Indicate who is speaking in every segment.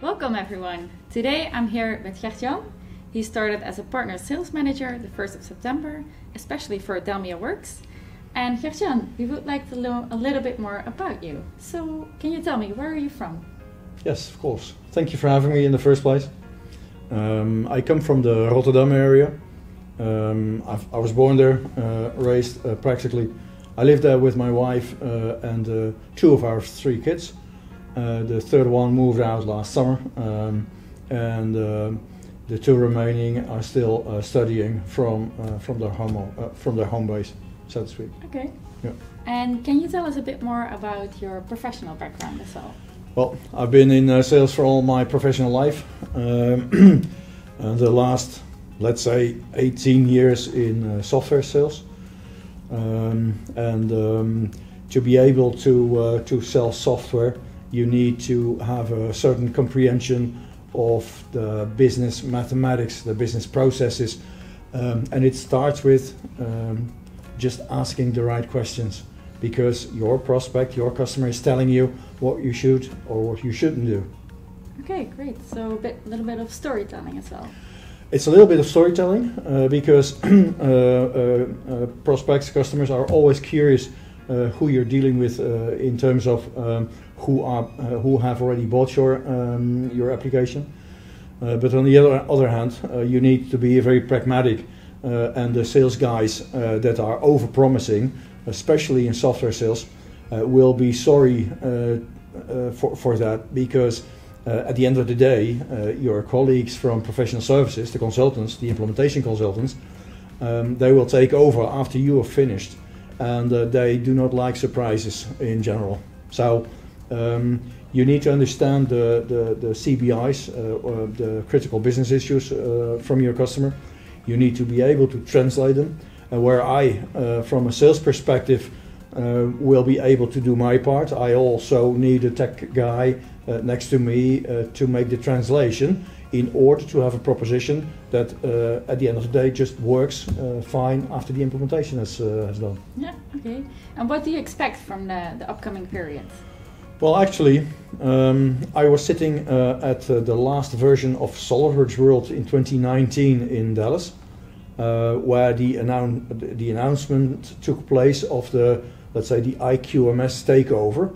Speaker 1: Welcome everyone. Today I'm here with Gert-Jan. He started as a partner sales manager the 1st of September, especially for DELMIAWorks. And Gert-Jan, we would like to know a little bit more about you. So can you tell me, where are you from?
Speaker 2: Yes, of course. Thank you for having me in the first place. Um, I come from the Rotterdam area. Um, i was born there, uh, raised uh, practically. I lived there with my wife uh, and uh, two of our three kids. Uh, the third one moved out last summer, um, and uh, the two remaining are still studying from from their home from their home base, so to speak.
Speaker 1: Okay. Yeah. And can you tell us a bit more about your professional background as well?
Speaker 2: Well, I've been in uh, sales for all my professional life. Um, the last, let's say, 18 years in uh, software sales. Um, and um, to be able to, uh, to sell software, you need to have a certain comprehension of the business mathematics, the business processes. Um, and it starts with um, just asking the right questions because your prospect, your customer is telling you what you should or what you shouldn't do.
Speaker 1: Okay, great. So a bit, little bit of storytelling as well.
Speaker 2: It's a little bit of storytelling uh, because uh, uh, uh, prospects, customers are always curious who you're dealing with uh, in terms of um, who are who have already bought your um, your application. but on the other other hand, you need to be very pragmatic, and the sales guys that are over promising especially in software sales, uh, will be sorry uh, uh, for, for that because at the end of the day, your colleagues from professional services, the consultants, the implementation consultants, um, they will take over after you have finished and uh, they do not like surprises in general. So um, you need to understand the, the, the CBIs, uh, the critical business issues uh, from your customer. You need to be able to translate them uh, where I, uh, from a sales perspective, uh, will be able to do my part. I also need a tech guy next to me to make the translation in order to have a proposition that uh, at the end of the day just works uh, fine after the implementation has, uh, has done.
Speaker 1: Yeah, okay. And what do you expect from the, the upcoming period?
Speaker 2: Well, actually, um, I was sitting at the last version of SolidWorks World in 2019 in Dallas uh, where the, annou- the announcement took place of the, let's say, the IQMS takeover.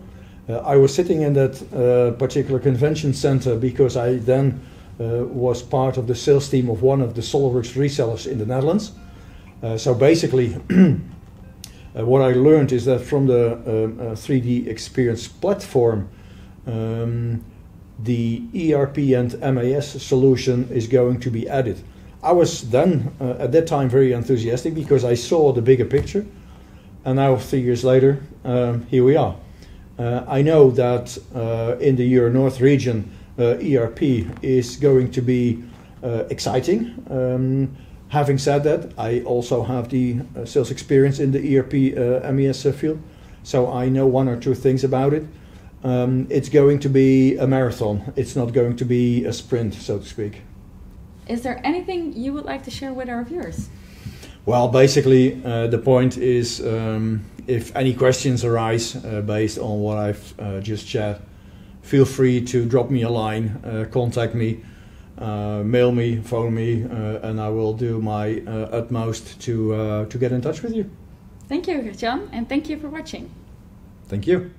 Speaker 2: Uh, I was sitting in that uh, particular convention center because I then uh, was part of the sales team of one of the SolidWorks resellers in the Netherlands. Uh, so basically, uh, what I learned is that from the um, 3D Experience platform, um, the ERP and MES solution is going to be added. I was then uh, at that time very enthusiastic because I saw the bigger picture, and now three years later, um, here we are. Uh, I know that uh, in the Euro North region, uh, ERP is going to be uh, exciting. Um, having said that, I also have the uh, sales experience in the ERP MES field, so I know one or two things about it. Um, it's going to be a marathon. It's not going to be a sprint, so to speak.
Speaker 1: Is there anything you would like to share with our viewers?
Speaker 2: Well, basically, uh, the point is um, if any questions arise uh, based on what I've uh, just shared, feel free to drop me a line, uh, contact me, uh, mail me, phone me, uh, and I will do my utmost to, to get in touch with you.
Speaker 1: Thank you, Jan, and thank you for watching.
Speaker 2: Thank you.